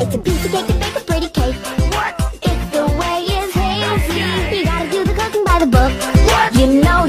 It's a piece of cake to bake a pretty cake. What? If the way is hazy, you gotta do the cooking by the book. You know